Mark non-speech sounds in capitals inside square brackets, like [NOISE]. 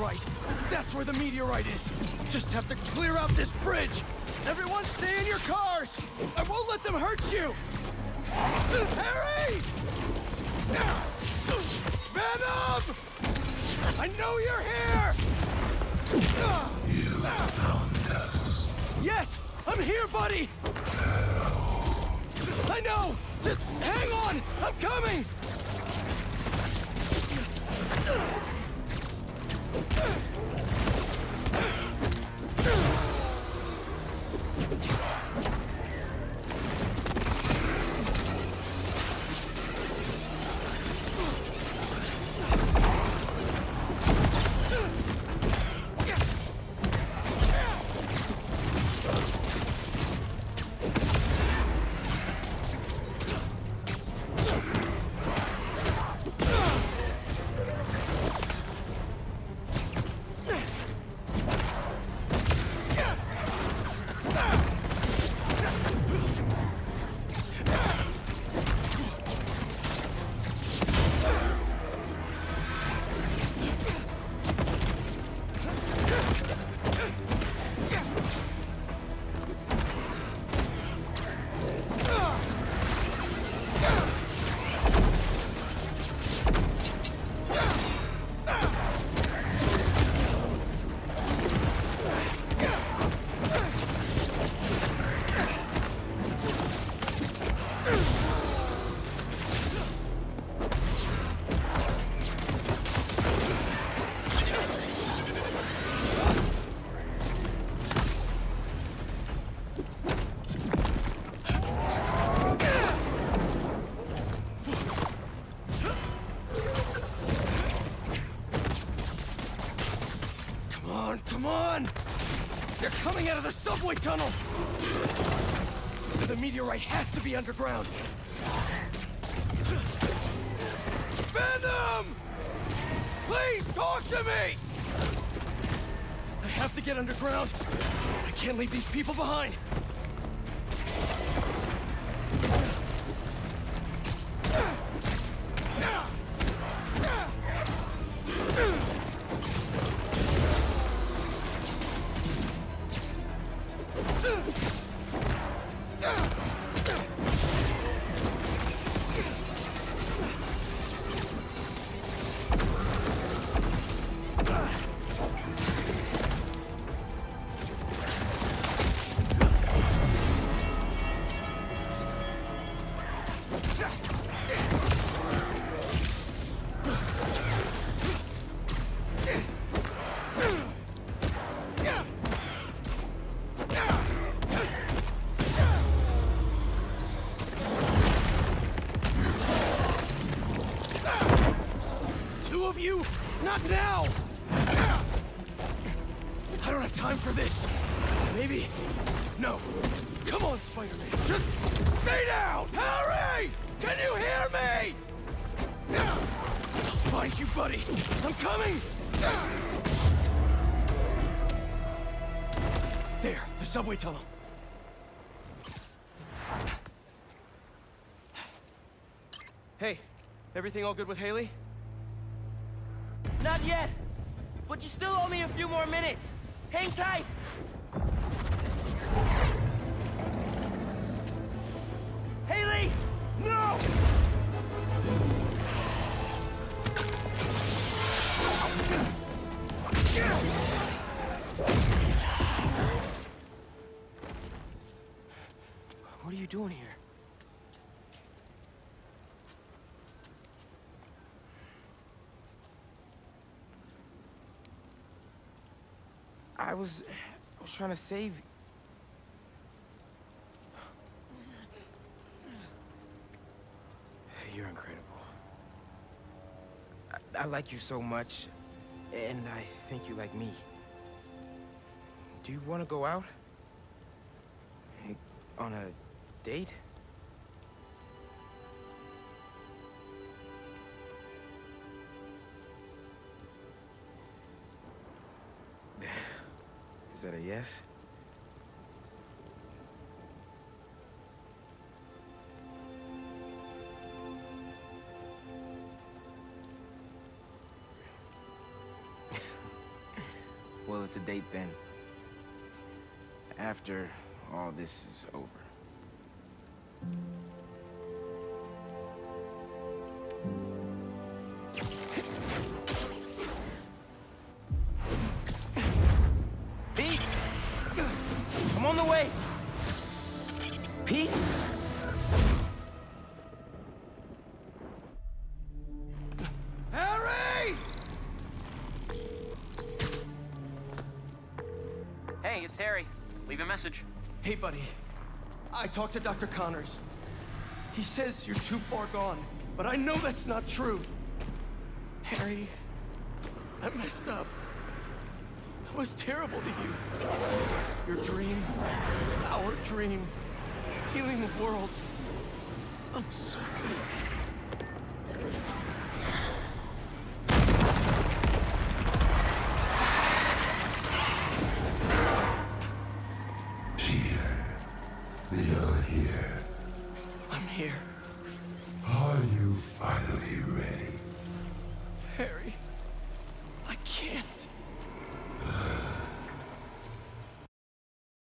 right. That's where the meteorite is. Just have to clear out this bridge. Everyone stay in your cars. I won't let them hurt you. Harry! Venom! I know you're here! You found us. Yes, I'm here, buddy! I know! Just hang on! I'm coming! Come on, come on! They're coming out of the subway tunnel! The meteorite has to be underground! Venom! Please talk to me! I have to get underground. I can't leave these people behind. Of you? Not now! I don't have time for this. Maybe? No. Come on, Spider-Man. Just stay down! Harry! Can you hear me? I'll find you, buddy. I'm coming! There, the subway tunnel. Hey, everything all good with Hailey? Not yet. But you still owe me a few more minutes. Hang tight. Hailey! I was... I was trying to save you. You're incredible. I, I like you so much, and I think you like me. Do you want to go out? Eh, on a date? Is that a yes? [LAUGHS] well, it's a date then. After all this is over. Pete? Harry! Hey, it's Harry. Leave a message. Hey, buddy. I talked to Dr. Connors. He says you're too far gone, but I know that's not true. Harry, I messed up. I was terrible to you. Your dream, our dream, healing the world. I'm sorry. Peter, you're here. I'm here.